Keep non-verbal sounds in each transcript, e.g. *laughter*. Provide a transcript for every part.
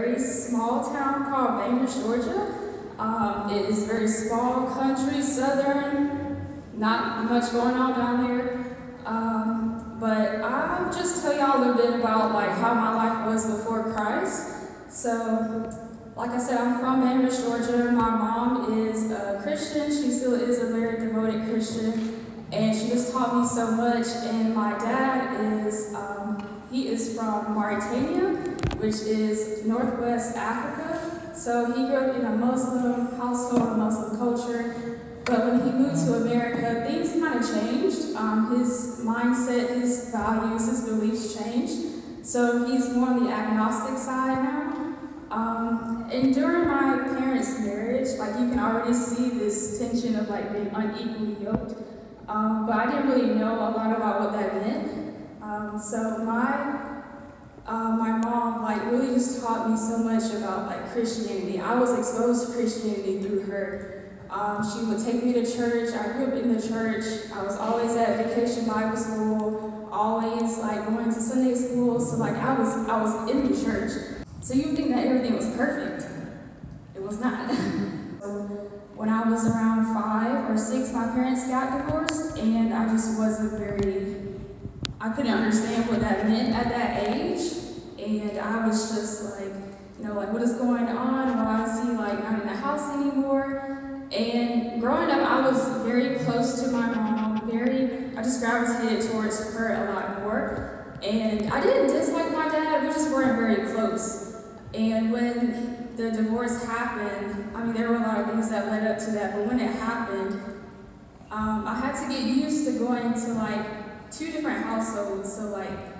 very small town called Bainbridge, Georgia. Um, it is very small country, southern, not much going on down there. Um, but I'll just tell y'all a little bit about like how my life was before Christ. So, like I said, I'm from Bainbridge, Georgia. My mom is a Christian. She still is a very devoted Christian. And she just taught me so much. And my dad is, um, he is from Mauritania, which is Northwest Africa. So he grew up in a Muslim household, a Muslim culture. But when he moved to America, things kind of changed. Um, his mindset, his values, his beliefs changed. So he's more on the agnostic side now. Um, and during my parents' marriage, like you can already see this tension of like being unequally yoked. Um, but I didn't really know a lot about what that meant. Um, so my uh, my mom like really just taught me so much about like Christianity. I was exposed to Christianity through her. Um, she would take me to church. I grew up in the church. I was always at vacation Bible school, always like going to Sunday school. So like I was I was in the church. So you think that everything was perfect. It was not. *laughs* so when I was around five or six, my parents got divorced, and I just wasn't very, I couldn't understand what that meant at that age. And I was just like, you know, like, what is going on? Why is he, like, not in the house anymore? And growing up, I was very close to my mom, very, I just gravitated towards her a lot more. And I didn't dislike my dad, we just weren't very close. And when the divorce happened, I mean, there were a lot of things that led up to that, but when it happened, um, I had to get used to going to like two different households. So, like,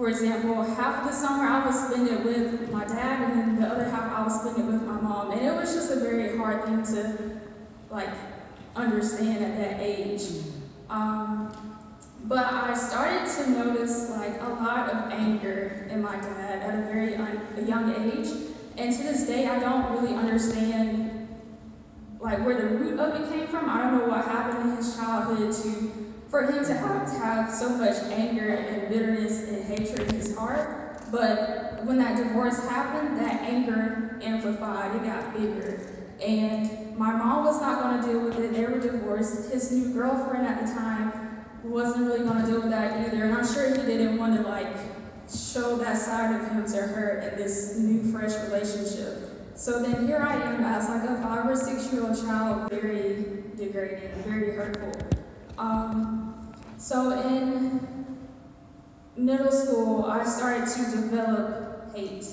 for example, half of the summer I would spend it with my dad, and then the other half I would spend it with my mom. And it was just a very hard thing to like understand at that age. Um, but I started to notice like a lot of anger in my dad at a very a young age. And to this day, I don't really understand like where the root of it came from. I don't know what happened in his childhood to for him to have to have so much anger and bitterness and hatred in his heart. But when that divorce happened, that anger amplified, it got bigger. And my mom was not going to deal with it. They were divorced. His new girlfriend at the time wasn't really going to deal with that either. And I'm sure he didn't want to like show that side of him to her in this new fresh relationship. So then here I am as like a five or six year old child, very degrading, very hurtful. Um, so in middle school, I started to develop hate,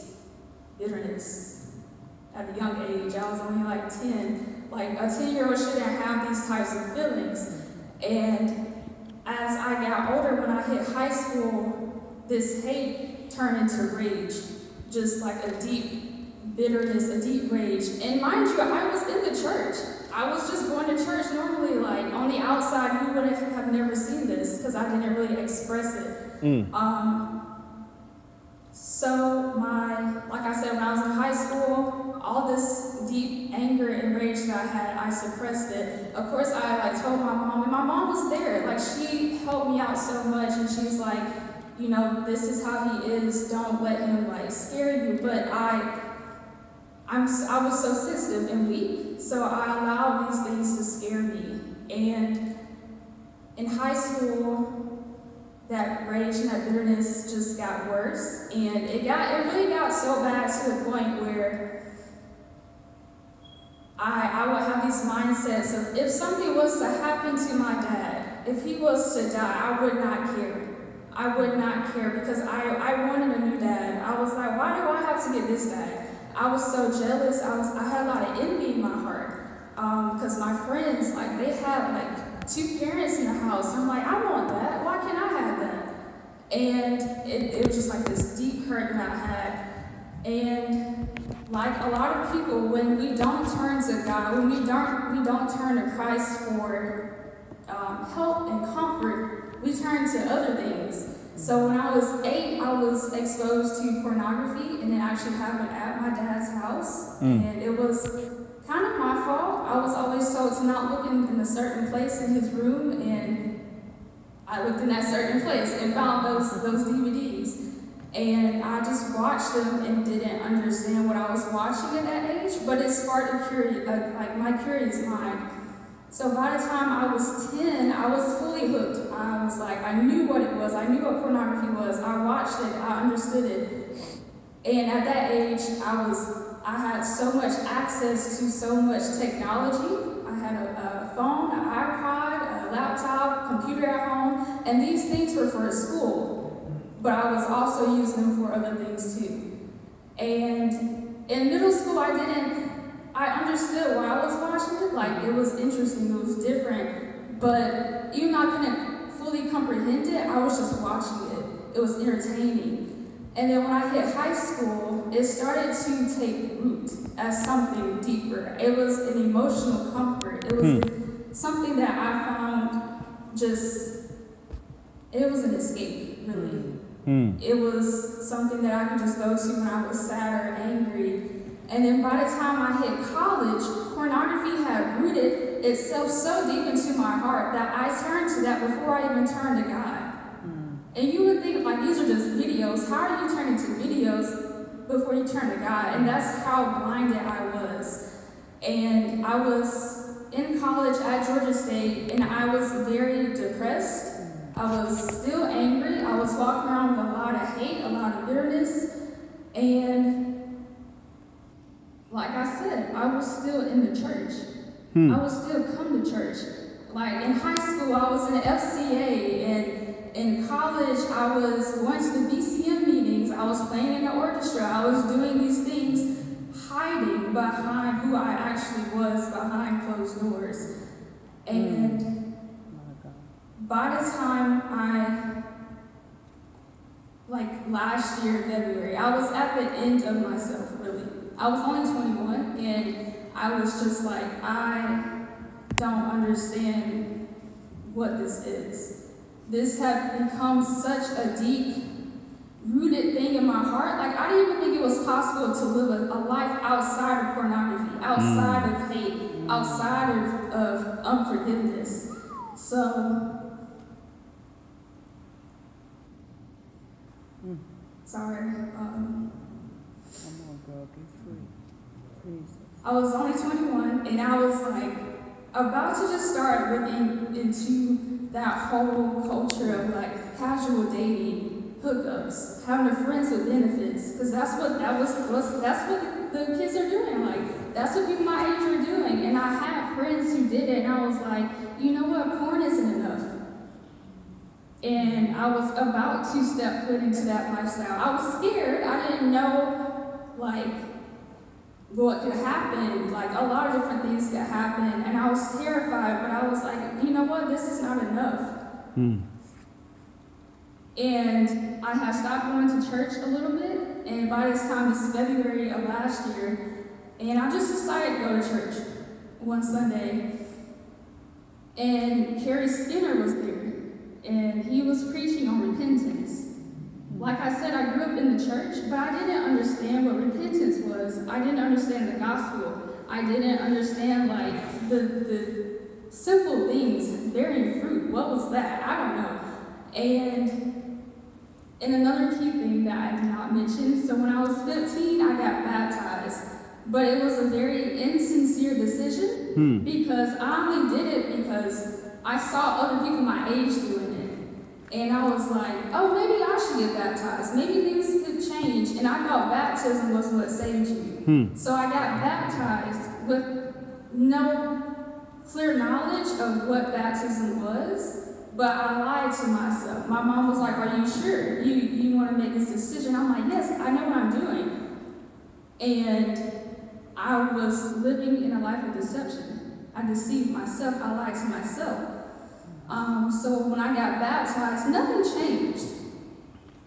bitterness at a young age. I was only like 10. Like a 10 year old shouldn't have these types of feelings. And as I got older, when I hit high school, this hate turned into rage, just like a deep bitterness, a deep rage. And mind you, I was in the church. I was just going to church normally, like on the outside, you wouldn't have never seen this because I didn't really express it. Mm. Um, so my, like I said, when I was in high school, all this deep anger and rage that I had, I suppressed it. Of course, I like told my mom, and my mom was there. Like she helped me out so much, and she's like, you know, this is how he is. Don't let him like scare you. But I, I was so sensitive and weak, so I allowed these things to scare me. And in high school, that rage and that bitterness just got worse. And it got it really got so bad to the point where I, I would have these mindsets of if something was to happen to my dad, if he was to die, I would not care. I would not care because I, I wanted a new dad. I was like, why do I have to get this dad? I was so jealous. I was I had a lot of envy in my heart because um, my friends like they had like two parents in the house. I'm like, I want that. Why can't I have that? And it, it was just like this deep hurt that I had. And like a lot of people, when we don't turn to God, when we don't we don't turn to Christ for um, help and comfort, we turn to other things. So when I was eight, I was exposed to pornography, and it actually happened at my dad's house, mm. and it was kind of my fault. I was always told to not look in, in a certain place in his room, and I looked in that certain place and found those those DVDs. And I just watched them and didn't understand what I was watching at that age, but it sparked a curious, uh, like my curious mind. So by the time I was 10, I was fully hooked. I was like, I knew what it was. I knew what pornography was. I watched it. I understood it. And at that age, I was, I had so much access to so much technology. I had a, a phone, an iPod, a laptop, computer at home, and these things were for school. But I was also using them for other things too. And in middle school, I didn't I understood why I was watching it. Like, it was interesting, it was different. But even though I couldn't fully comprehend it, I was just watching it. It was entertaining. And then when I hit high school, it started to take root as something deeper. It was an emotional comfort. It was hmm. something that I found just, it was an escape, really. Hmm. It was something that I could just go to when I was sad or angry and then by the time I hit college, pornography had rooted itself so deep into my heart that I turned to that before I even turned to God. Mm. And you would think, like, these are just videos. How are you turning to videos before you turn to God? And that's how blinded I was. And I was in college at Georgia State, and I was very depressed. I was still angry. I was walking around with a lot of hate, a lot of bitterness. And like I said, I was still in the church. Hmm. I would still come to church. Like in high school, I was in the FCA, and in college, I was going to the BCM meetings. I was playing in the orchestra. I was doing these things, hiding behind who I actually was behind closed doors. And hmm. by the time I, like last year, February, I was at the end of myself. I was only 21, and I was just like, I don't understand what this is. This had become such a deep rooted thing in my heart. Like, I didn't even think it was possible to live a, a life outside of pornography, outside mm. of hate, outside of, of unforgiveness. So, mm. sorry. Um, I was only 21, and I was like about to just start looking into that whole culture of like casual dating, hookups, having friends with benefits, because that's what that was, was that's what the, kids are doing. Like that's what people my age are doing, and I had friends who did it, and I was like, you know what, porn isn't enough. And I was about to step foot into that lifestyle. I was scared. I didn't know, like, what could happen. Like a lot of different things could happen, and I was terrified. But I was like, you know what? This is not enough. Hmm. And I had stopped going to church a little bit, and by this time it's February of last year, and I just decided to go to church one Sunday. And Kerry Skinner was there, and he was preaching on repentance. Like I said, I grew up in the church, but I didn't understand what repentance was. I didn't understand the gospel. I didn't understand like the, the simple things, bearing fruit. What was that? I don't know. And and another key thing that I did not mention, so when I was 15, I got baptized. But it was a very insincere decision hmm. because I only did it because I saw other people my age doing it. And I was like, oh, maybe I should get baptized. Maybe things could change. And I thought baptism was what saved you. Hmm. So I got baptized with no clear knowledge of what baptism was. But I lied to myself. My mom was like, Are you sure you, you want to make this decision? I'm like, Yes, I know what I'm doing. And I was living in a life of deception. I deceived myself. I lied to myself. Um, so when I got baptized, nothing changed.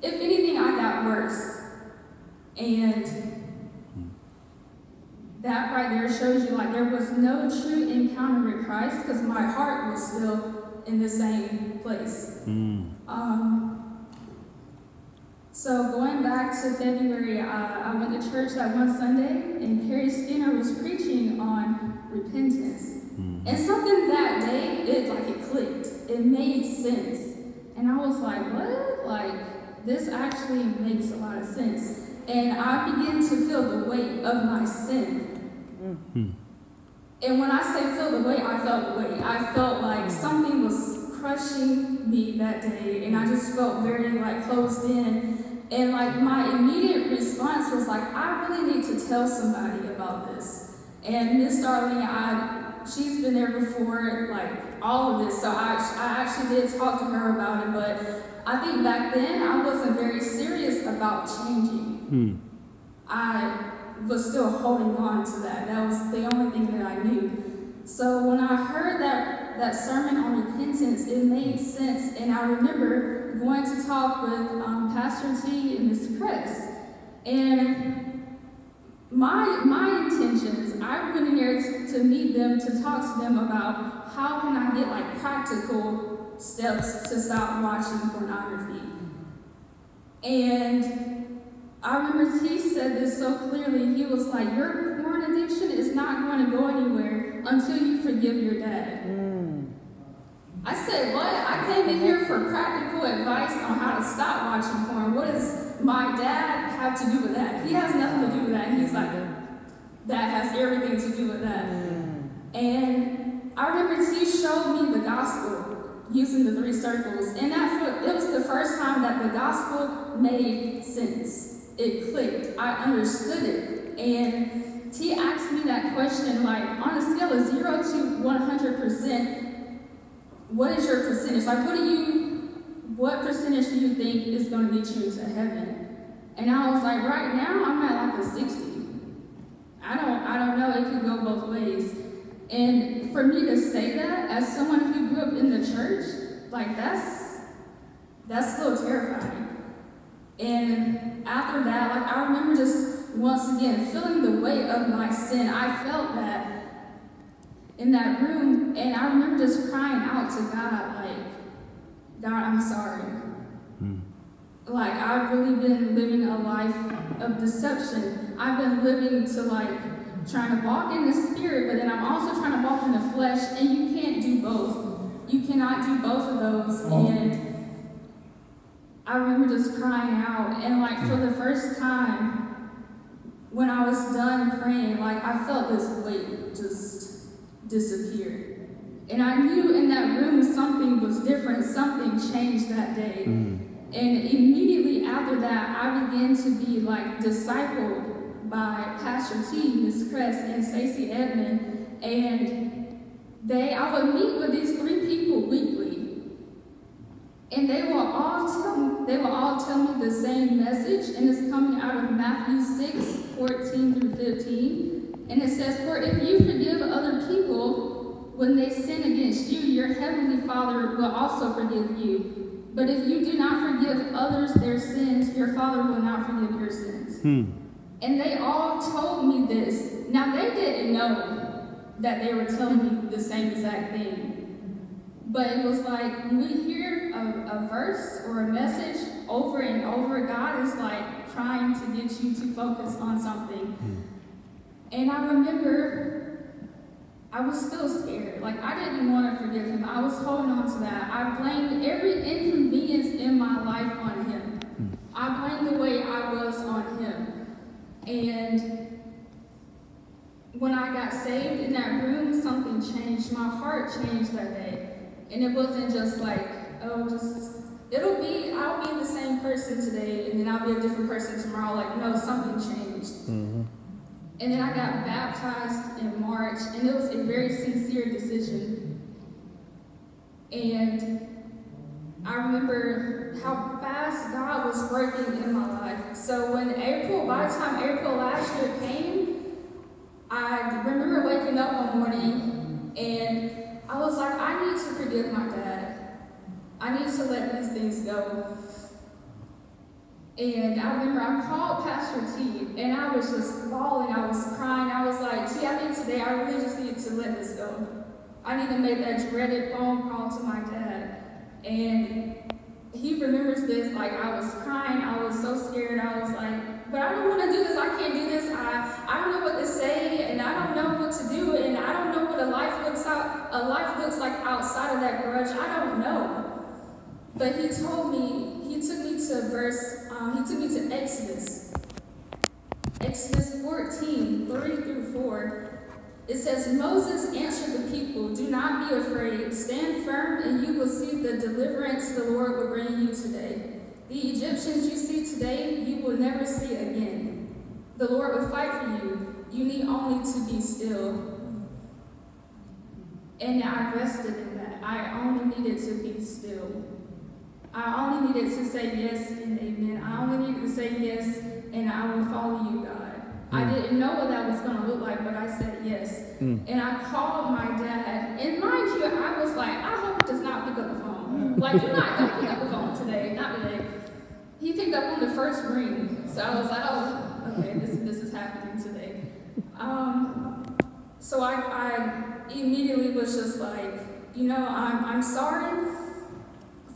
If anything, I got worse. And that right there shows you like there was no true encounter with Christ because my heart was still in the same place. Mm. Um, so going back to February, uh, I went to church that one Sunday, and Kerry Skinner was preaching on repentance. Mm. And something that day, it like it. It made sense. And I was like, what? Like, this actually makes a lot of sense. And I began to feel the weight of my sin. Mm-hmm. And when I say feel the weight, I felt the weight. I felt like something was crushing me that day, and I just felt very like closed in. And like my immediate response was like, I really need to tell somebody about this. And Miss Darlene, I she's been there before, like all of this. So I, I actually did talk to her about it, but I think back then I wasn't very serious about changing. Hmm. I was still holding on to that. That was the only thing that I knew. So when I heard that, that sermon on repentance, it made sense. And I remember going to talk with um, Pastor T and Mr. Chris. And my, my intentions, I went in there to, to meet them, to talk to them about how can I get like practical steps to stop watching pornography. And I remember he said this so clearly. He was like, Your porn addiction is not going to go anywhere until you forgive your dad. Mm. I said, What? I came in here for practical advice on how to stop watching porn. What does my dad have to do with that? He has nothing to do with that. He's like, That has everything to do with that. Mm. And I remember he showed me the gospel using the three circles. And that it was the first time that the gospel made sense it clicked. I understood it. And T asked me that question like, on a scale of 0 to 100%, what is your percentage? Like, what do you, what percentage do you think is going to get you into heaven? And I was like, right now, I'm at like a 60. I don't, I don't know, it could go both ways. And for me to say that as someone who grew up in the church, like that's, that's a little terrifying. And after that, like I remember just once again feeling the weight of my sin. I felt that in that room, and I remember just crying out to God, like, God, I'm sorry. Mm. Like I've really been living a life of deception. I've been living to like trying to walk in the spirit, but then I'm also trying to walk in the flesh, and you can't do both. You cannot do both of those. Oh. And I remember just crying out. And like for the first time, when I was done praying, like I felt this weight just disappear. And I knew in that room something was different, something changed that day. Mm. And immediately after that, I began to be like discipled by Pastor T, Miss Cress, and Stacy Edmond. And they, I would meet with these three people weekly. And they will all tell they will all tell me the same message, and it's coming out of Matthew 6, 14 through 15. And it says, For if you forgive other people when they sin against you, your heavenly Father will also forgive you. But if you do not forgive others their sins, your Father will not forgive your sins. Hmm. And they all told me this. Now, they didn't know that they were telling me the same exact thing. But it was like when we hear a, a verse or a message over and over, God is like trying to get you to focus on something. Mm. And I remember I was still scared. Like I didn't want to forgive him. I was holding on to that. I blamed every inconvenience in my life on him. Mm. I blamed the way I was. And when I got saved in that room, something changed. My heart changed that day. And it wasn't just like, oh, just, it'll be, I'll be the same person today, and then I'll be a different person tomorrow. Like, no, something changed. Mm-hmm. And then I got baptized in March, and it was a very sincere decision. And I remember how fast God was working in my life. So when April, by the time April last year came, I remember waking up one morning and I was like, I need to forgive my dad. I need to let these things go. And I remember I called Pastor T, and I was just bawling. I was crying. I was like, T, I think today I really just need to let this go. I need to make that dreaded phone call to my dad. And he remembers this, like I was crying. I was so scared. I was like, but I don't want to do this. I can't do this. I, I don't know what to say, and I don't know what to do, and I don't know what a life looks out, a life looks like outside of that grudge. I don't know. But he told me, he took me to verse, um, he took me to Exodus. Exodus 14, 3 through 4. It says, Moses answered the people, Do not be afraid. Stand firm, and you will see the deliverance the Lord will bring you today. The Egyptians you see today, you will never see again. The Lord will fight for you. You need only to be still. And I rested in that. I only needed to be still. I only needed to say yes and amen. I only needed to say yes and I will follow you, God. Mm. I didn't know what that was going to look like, but I said yes. Mm. And I called my dad. And mind you, I was like, I hope he does not pick up the phone. Like, do not don't pick up the phone today, not today. He picked up on the first ring. So I was like, oh, okay, this, this is happening today. Um, so I, I immediately was just like, you know, I'm, I'm sorry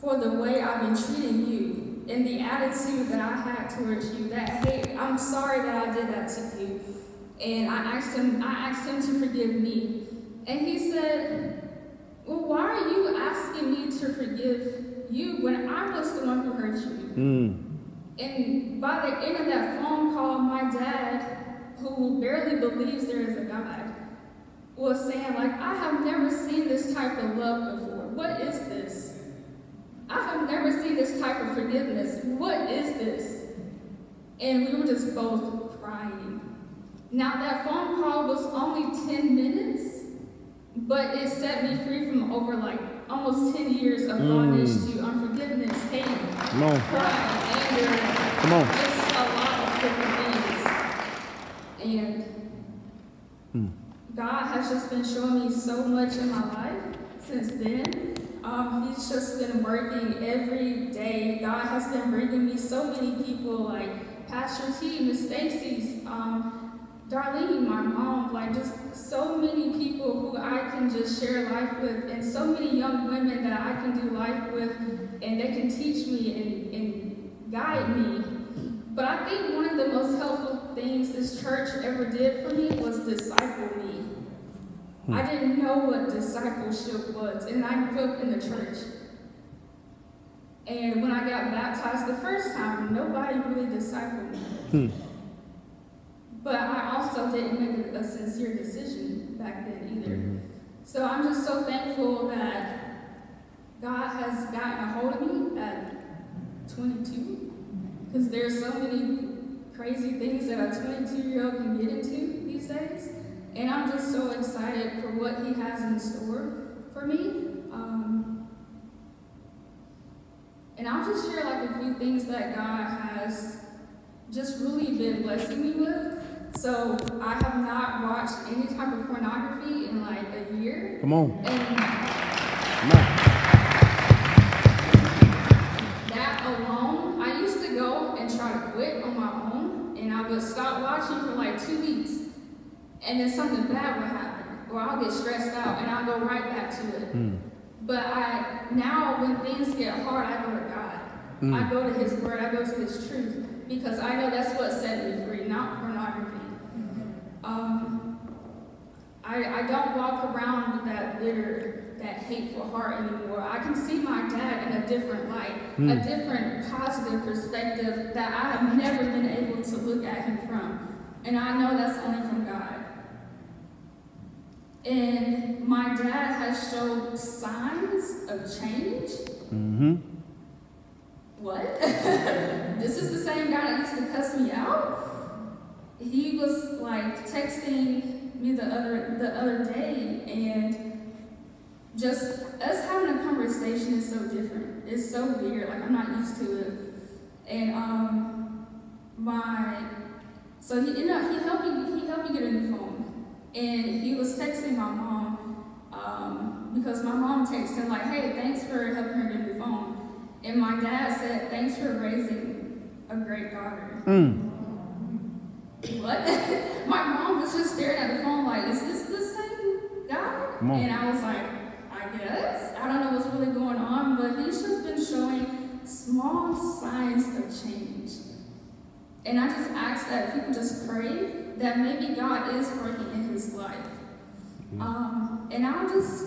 for the way I've been treating you and the attitude that I had towards you, that hate. I'm sorry that I did that to you. And I asked him, I asked him to forgive me. And he said, Well, why are you asking me to forgive you when I was the one who hurt you? Mm. And by the end of that phone call, my dad, who barely believes there is a God, was saying, like, I have never seen this type of love before. What is this? I have never seen this type of forgiveness. What is this? And we were just both crying. Now, that phone call was only 10 minutes, but it set me free from over like almost 10 years of mm. bondage to unforgiveness, hate, pride, anger. Come on. Just a lot of different things. And mm. God has just been showing me so much in my life since then. Um, he's just been working every day. God has been bringing me so many people like Pastor T, Miss Stacy's, um, Darlene, my mom, like just so many people who I can just share life with, and so many young women that I can do life with, and they can teach me and, and guide me. But I think one of the most helpful things this church ever did for me was disciple me. Hmm. I didn't know what discipleship was, and I grew up in the church. And when I got baptized the first time, nobody really discipled me. Hmm. But I also didn't make a, sincere decision back then either. Mm-hmm. So I'm just so thankful that God has gotten a hold of me at 22. Because there's so many crazy things that a 22 year old can get into these days. And I'm just so excited for what he has in store for me. Um, and I'll just share like a few things that God has just really been blessing me with. So I have not watched any type of pornography in like a year. Come on. And Come on. That alone, I used to go and try to quit on my own, and I would stop watching for like two weeks and then something bad will happen, or I'll get stressed out and I'll go right back to it. Mm. But I now, when things get hard, I go to God. Mm. I go to His Word. I go to His truth because I know that's what set me free, not pornography. Mm-hmm. Um, I, I don't walk around with that bitter, that hateful heart anymore. I can see my dad in a different light, mm. a different positive perspective that I have never been able to look at him from. And I know that's only from God. And my dad has showed signs of change. Mm-hmm. What? *laughs* this is the same guy that used to cuss me out. He was like texting me the other the other day, and just us having a conversation is so different. It's so weird. Like I'm not used to it. And um, my so he you know he helped me he helped me get a new phone. And he was texting my mom um, because my mom texted him like, hey, thanks for helping her get a phone. And my dad said, thanks for raising a great daughter. Mm. What? *laughs* my mom was just staring at the phone like, is this the same guy? And I was like, I guess. I don't know what's really going on, but he's just been showing small signs of change. And I just ask that people just pray that maybe God is working in his life. Mm-hmm. Um, and I'll just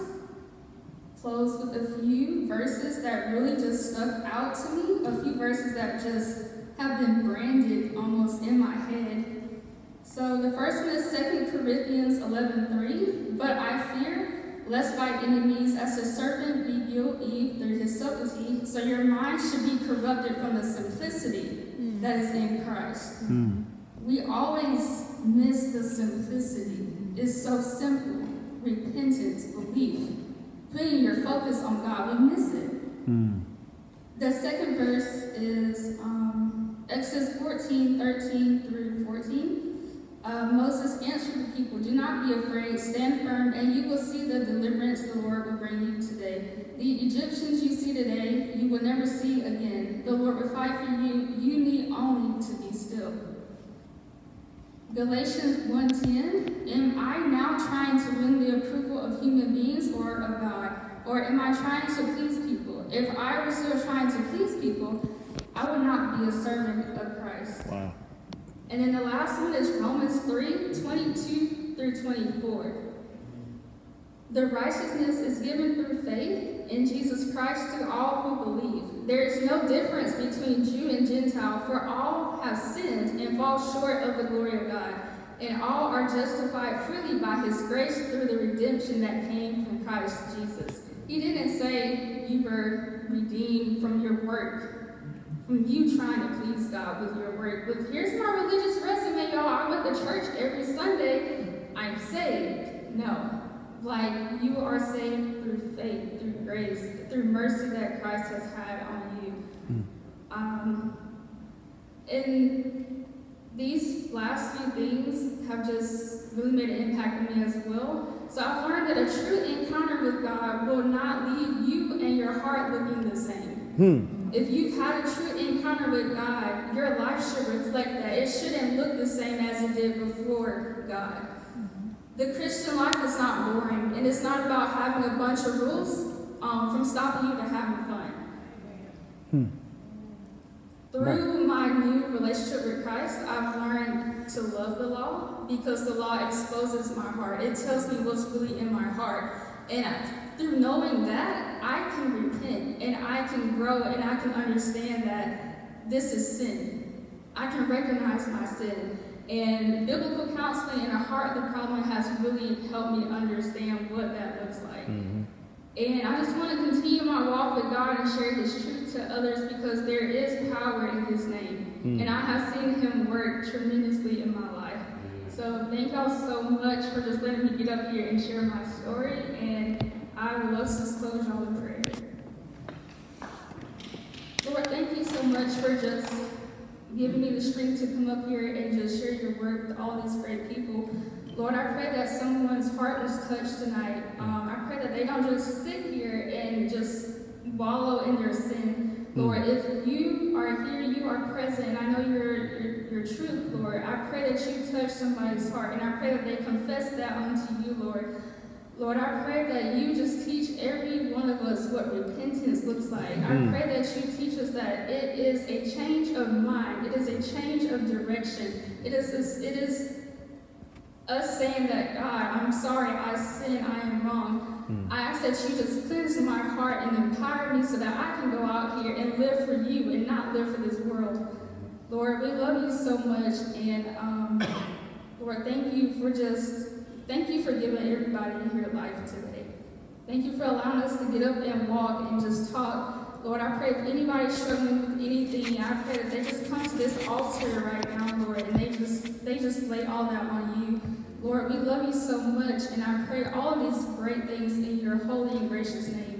close with a few verses that really just stuck out to me, a few verses that just have been branded almost in my head. So the first one is 2 Corinthians 11.3, But I fear, lest by enemies as a serpent beguiled Eve through his subtlety, so your mind should be corrupted from the simplicity mm. that is in Christ. Mm. We always miss the simplicity. It's so simple. Repentance, belief, putting your focus on God, we miss it. Mm. The second verse is um, Exodus 14, 13 through 14. Uh, Moses answered the people, Do not be afraid, stand firm, and you will see the deliverance the Lord will bring you today. The Egyptians you see today, you will never see again. The Lord will fight for you. You need only to be still. Galatians 1.10, Am I now trying to win the approval of human beings or of God? Or am I trying to please people? If I were still trying to please people, I would not be a servant of Christ. Wow. And then the last one is Romans 3, 22 through 24. The righteousness is given through faith in Jesus Christ to all who believe. There is no difference between Jew and Gentile, for all have sinned and fall short of the glory of God, and all are justified freely by his grace through the redemption that came from Christ Jesus. He didn't say you were redeemed from your work, from you trying to please God with your work. But here's my religious resume, y'all. I went to church every Sunday. I'm saved. No. Like, you are saved through faith, through grace, through mercy that Christ has had on you. Mm. Um, and these last few things have just really made an impact on me as well. So I've learned that a true encounter with God will not leave you and your heart looking the same. Hmm. If you've had a true encounter with God, your life should reflect that. It shouldn't look the same as it did before God. The Christian life is not boring, and it's not about having a bunch of rules um, from stopping you to having fun. Hmm. Through my new relationship with Christ, I've learned to love the law because the law exposes my heart. It tells me what's really in my heart. And through knowing that, I can repent and I can grow and I can understand that this is sin. I can recognize my sin. And biblical counseling and a heart the problem has really helped me understand what that looks like. Mm-hmm. And I just want to continue my walk with God and share His truth to others because there is power in His name. Mm-hmm. And I have seen Him work tremendously in my life. So thank y'all so much for just letting me get up here and share my story. And I will love to close y'all in prayer. Lord, thank you so much for just giving me the strength to come up here and just share your word with all these great people. Lord, I pray that someone's heart was touched tonight. Um, I pray that they don't just sit here and just wallow in their sin. Lord, mm. if you are here, you are present, I know you're, you're, you're truth, Lord. I pray that you touch somebody's heart, and I pray that they confess that unto you, Lord. Lord, I pray that you just teach every one of us what repentance looks like. Mm. I pray that you teach us that it is a change of mind. It is a change of direction. It is, this, it is us saying that, God, I'm sorry, I sin, I am wrong. Mm. I ask that you just cleanse my heart and empower me so that I can go out here and live for you and not live for this world. Lord, we love you so much. And um, *coughs* Lord, thank you for just Thank you for giving everybody here life today. Thank you for allowing us to get up and walk and just talk. Lord, I pray if anybody's struggling with anything, I pray that they just come to this altar right now, Lord, and they just they just lay all that on you. Lord, we love you so much, and I pray all these great things in your holy and gracious name.